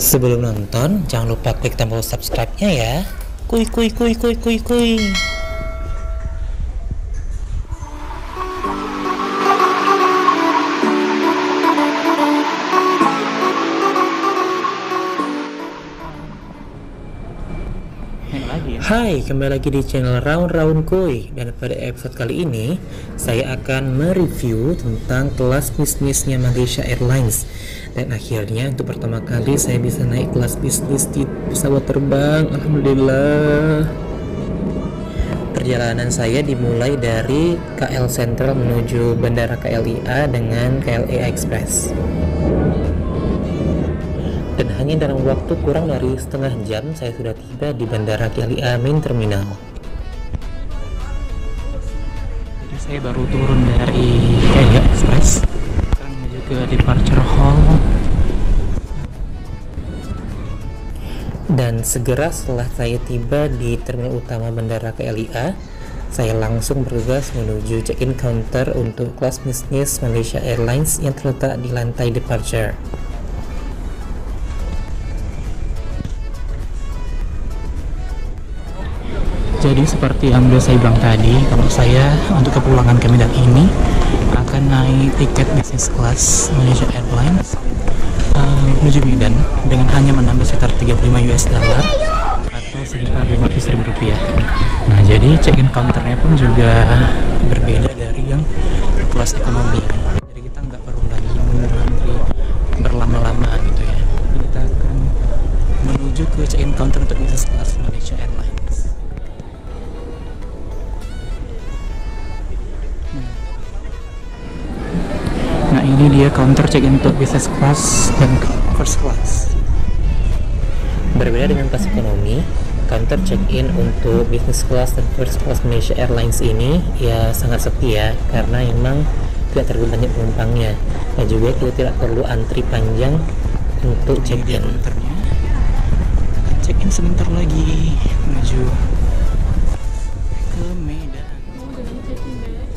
Sebelum nonton, jangan lupa klik tombol subscribe-nya ya. Kuy kuy kuy kuy kuy kuy. Hai, kembali lagi di channel Round Round Kuy Dan pada episode kali ini Saya akan mereview tentang kelas bisnisnya Malaysia Airlines Dan akhirnya untuk pertama kali saya bisa naik kelas bisnis di pesawat terbang. Alhamdulillah. Perjalanan saya dimulai dari KL Central menuju Bandara KLIA dengan KLIA Express. Dan hanya dalam waktu kurang dari setengah jam saya sudah tiba di Bandara KLIA Main Terminal. Jadi saya baru turun dari KLIA Express ke departure hall Dan segera setelah saya tiba di terminal utama Bandara KLIA, saya langsung bergegas menuju check-in counter untuk kelas bisnis Malaysia Airlines yang terletak di lantai departure. Jadi seperti yang sudah saya bilang tadi, kalau saya untuk kepulangan ke Medan ini naik tiket bisnis kelas Malaysia Airlines uh, menuju Medan dengan hanya menambah sekitar 35 US dollar atau sekitar 500 ribu rupiah. Nah jadi check-in counternya pun juga berbeda dari yang kelas ekonomi. Jadi kita nggak perlu lagi mengantri berlama-lama gitu ya. Kita akan menuju ke check-in counter untuk bisnis kelas Malaysia Airlines. Counter check-in untuk business class dan first class. Berbeda dengan kelas ekonomi, counter check-in untuk business class dan first class Malaysia Airlines ini ya sangat sepi ya karena memang tidak terlalu banyak penumpangnya dan juga kita tidak perlu antri panjang untuk check-in. check-in sebentar lagi menuju ke Medan.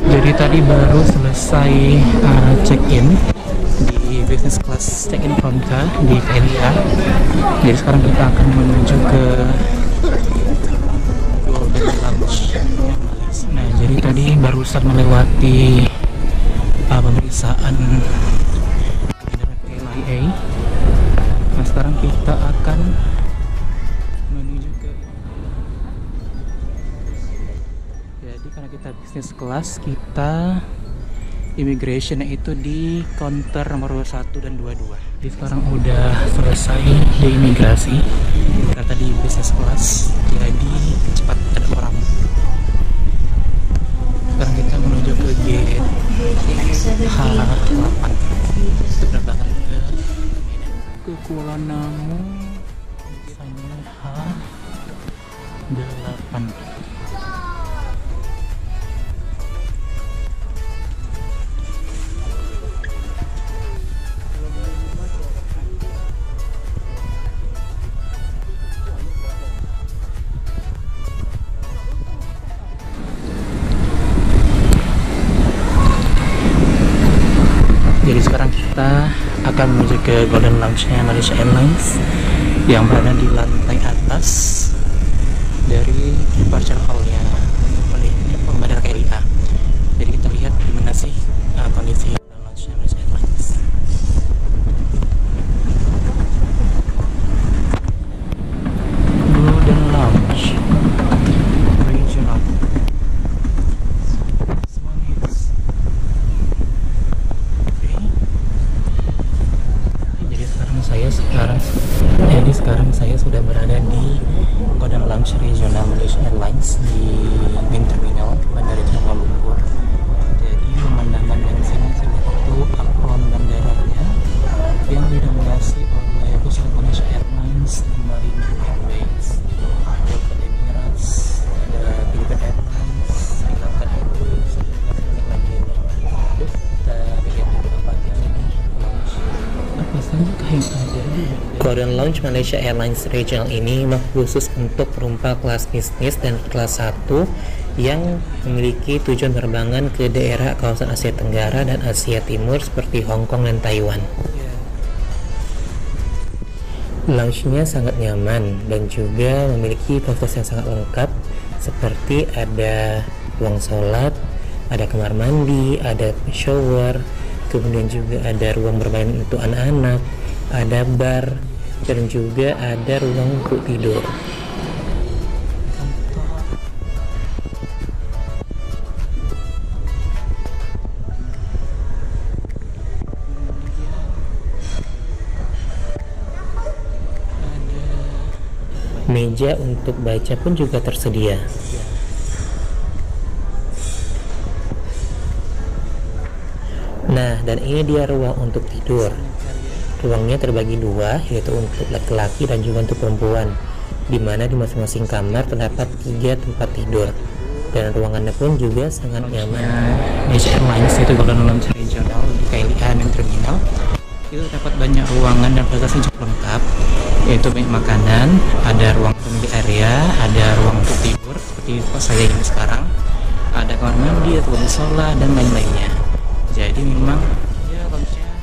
Jadi tadi baru selesai uh, check-in business class check-in counter di KLIA. Jadi sekarang kita akan menuju ke Golden Lounge. Nah, jadi tadi barusan melewati uh, pemeriksaan KLIA. Nah, sekarang kita akan menuju ke jadi karena kita bisnis kelas kita immigration itu di counter nomor 1 dan 22 jadi sekarang udah selesai di imigrasi karena tadi bisnis kelas jadi cepat ada orang. Sekarang kita menuju ke gate H8 untuk penerbangan ke ke Kuala Namu misalnya H8 akan menuju ke Golden Lounge-nya Malaysia Airlines yang berada di lantai atas dari departure hall-nya Golden Lounge Malaysia Airlines Regional ini memang khusus untuk penumpang kelas bisnis dan kelas 1 yang memiliki tujuan penerbangan ke daerah kawasan Asia Tenggara dan Asia Timur seperti Hong Kong dan Taiwan. Lounge-nya sangat nyaman dan juga memiliki fasilitas yang sangat lengkap seperti ada ruang sholat, ada kamar mandi, ada shower, kemudian juga ada ruang bermain untuk anak-anak, ada bar, dan juga ada ruang untuk tidur. Meja untuk baca pun juga tersedia. Nah, dan ini dia ruang untuk tidur. Ruangnya terbagi dua, yaitu untuk laki-laki dan juga untuk perempuan, di mana di masing-masing kamar terdapat tiga tempat tidur. Dan ruangannya pun juga sangat nyaman. Asia Airlines itu Golden Lounge Regional di KLIA dan terminal itu terdapat banyak ruangan dan fasilitas cukup lengkap yaitu banyak makanan ada ruang family area ada ruang untuk tidur seperti tempat saya ini sekarang ada kamar mandi atau musola dan lain-lainnya jadi memang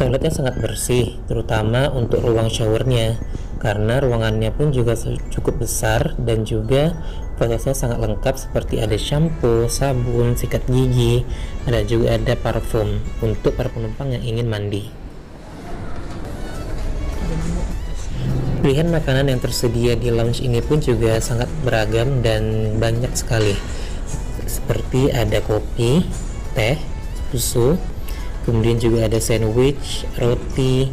Toiletnya sangat bersih, terutama untuk ruang showernya, karena ruangannya pun juga cukup besar dan juga prosesnya sangat lengkap seperti ada shampoo, sabun, sikat gigi, ada juga ada parfum untuk para penumpang yang ingin mandi. Pilihan makanan yang tersedia di lounge ini pun juga sangat beragam dan banyak sekali. Seperti ada kopi, teh, susu, kemudian juga ada sandwich, roti,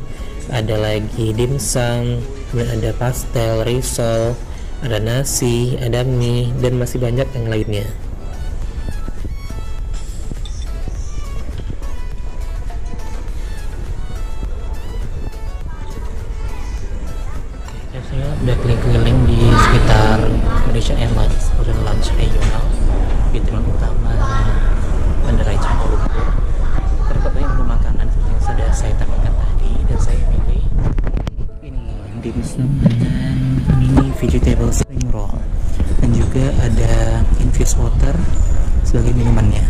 ada lagi dimsum, kemudian ada pastel, risol, ada nasi, ada mie, dan masih banyak yang lainnya. Dimsum dengan mini vegetable spring roll dan juga ada infused water sebagai minumannya.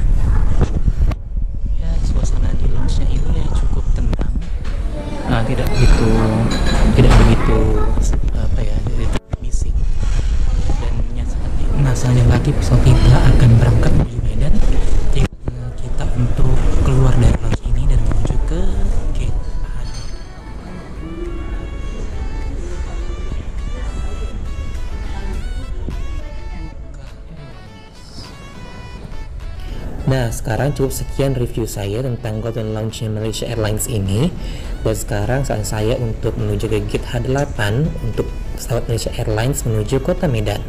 Nah, sekarang cukup sekian review saya tentang Golden Lounge Malaysia Airlines ini. Dan sekarang saat saya untuk menuju ke gate H8 untuk pesawat Malaysia Airlines menuju kota Medan.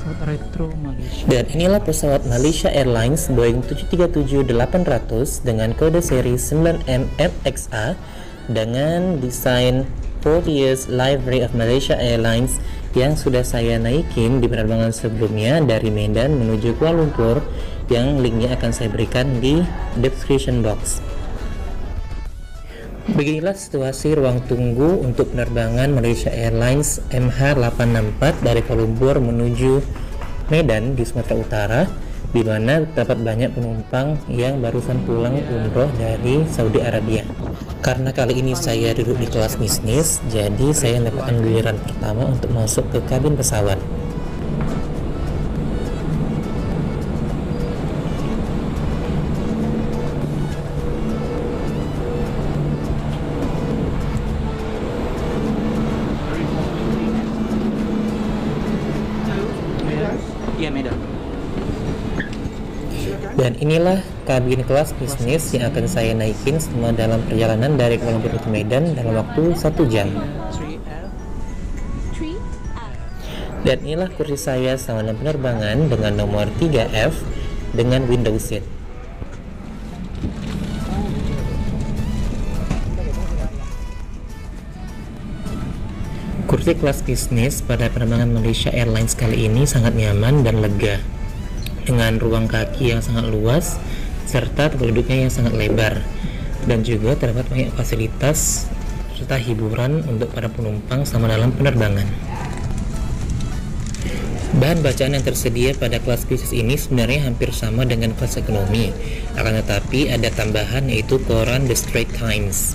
Pesawat retro Malaysia Dan inilah pesawat Malaysia Airlines Boeing 737-800 dengan kode seri 9MMXA dengan desain 40 years livery of Malaysia Airlines yang sudah saya naikin di penerbangan sebelumnya dari Medan menuju Kuala Lumpur yang linknya akan saya berikan di description box. Beginilah situasi ruang tunggu untuk penerbangan Malaysia Airlines MH864 dari Kuala Lumpur menuju Medan di Sumatera Utara di mana terdapat banyak penumpang yang barusan pulang umroh dari Saudi Arabia. Karena kali ini saya duduk di kelas bisnis, jadi saya mendapatkan giliran pertama untuk masuk ke kabin pesawat. Dan inilah kabin kelas bisnis yang akan saya naikin semua dalam perjalanan dari Kuala Lumpur ke Medan dalam waktu satu jam. Dan inilah kursi saya sama penerbangan dengan nomor 3F dengan window seat. Kursi kelas bisnis pada penerbangan Malaysia Airlines kali ini sangat nyaman dan lega dengan ruang kaki yang sangat luas serta tempat duduknya yang sangat lebar dan juga terdapat banyak fasilitas serta hiburan untuk para penumpang selama dalam penerbangan. Bahan bacaan yang tersedia pada kelas bisnis ini sebenarnya hampir sama dengan kelas ekonomi, akan tetapi ada tambahan yaitu koran The Straits Times.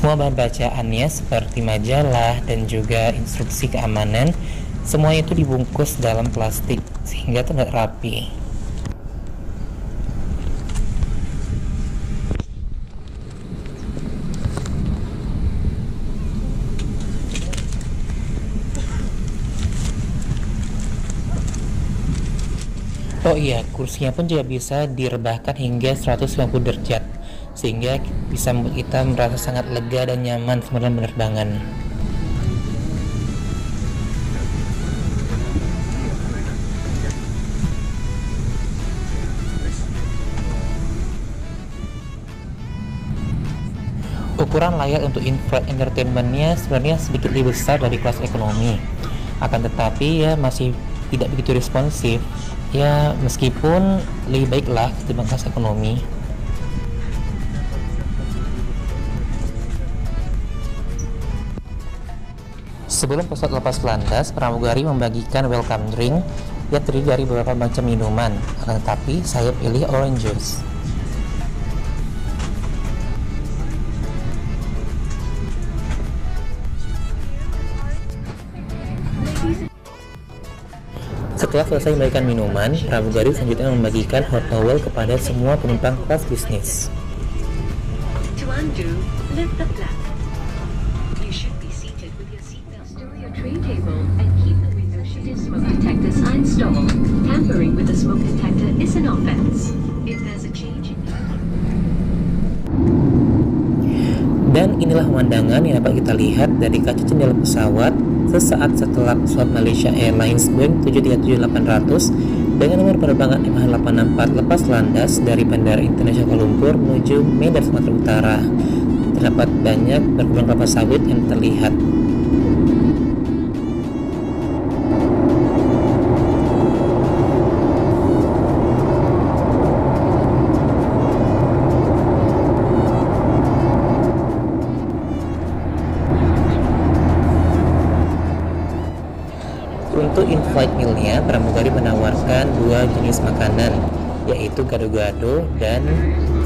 Semua bahan bacaannya seperti majalah dan juga instruksi keamanan semuanya itu dibungkus dalam plastik sehingga terlihat rapi. Oh iya, kursinya pun juga bisa direbahkan hingga 150 derajat sehingga bisa membuat kita merasa sangat lega dan nyaman sebelum penerbangan. Ukuran layar untuk infrared entertainmentnya sebenarnya sedikit lebih besar dari kelas ekonomi. Akan tetapi ya masih tidak begitu responsif. Ya meskipun lebih baiklah ketimbang kelas ekonomi. Sebelum pesawat lepas landas, pramugari membagikan welcome drink yang terdiri dari beberapa macam minuman. Tetapi, saya pilih orange juice. Setelah selesai membagikan minuman, pramugari selanjutnya membagikan hot towel kepada semua penumpang kelas bisnis. To undo, lift the flap. Kita lihat dari kaca jendela pesawat sesaat setelah pesawat Malaysia Airlines Boeing 737-800 dengan nomor penerbangan MH864 lepas landas dari Bandara Internasional Kuala Lumpur menuju Medan, Sumatera Utara. Terdapat banyak berkembang kelapa sawit yang terlihat. Untuk in-flight mealnya, pramugari menawarkan dua jenis makanan, yaitu gado-gado dan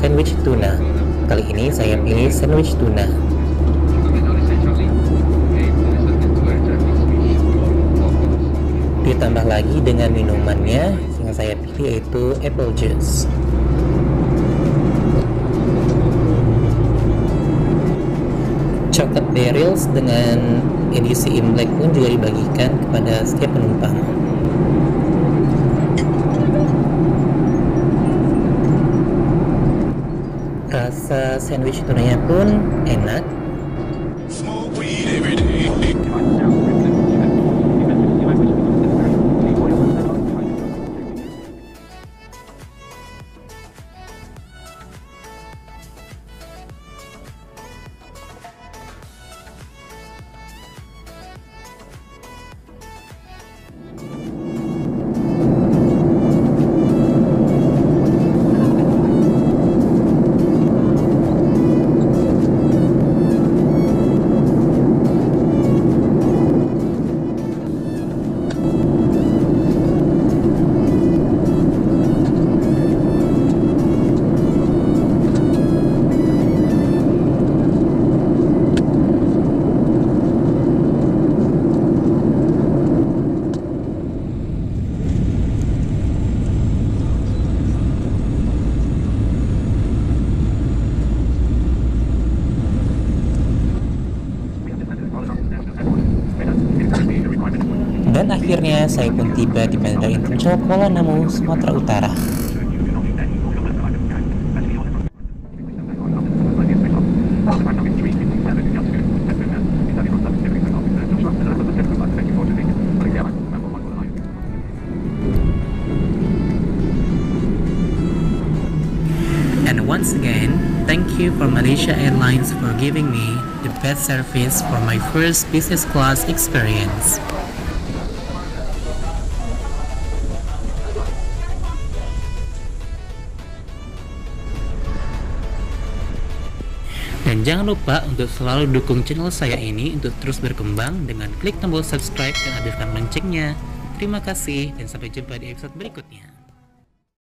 sandwich tuna. Kali ini saya pilih sandwich tuna. Ditambah lagi dengan minumannya yang saya pilih yaitu apple juice. Chocolate barrels dengan edisi Imlek pun juga dibagikan kepada setiap penumpang. Rasa sandwich tunanya pun enak. Akhirnya saya pun tiba di Bandara Internasional Kuala Namu, Sumatera Utara. And once again, thank you for Malaysia Airlines for giving me the best service for my first business class experience. Jangan lupa untuk selalu dukung channel saya ini untuk terus berkembang dengan klik tombol subscribe dan aktifkan loncengnya. Terima kasih dan sampai jumpa di episode berikutnya.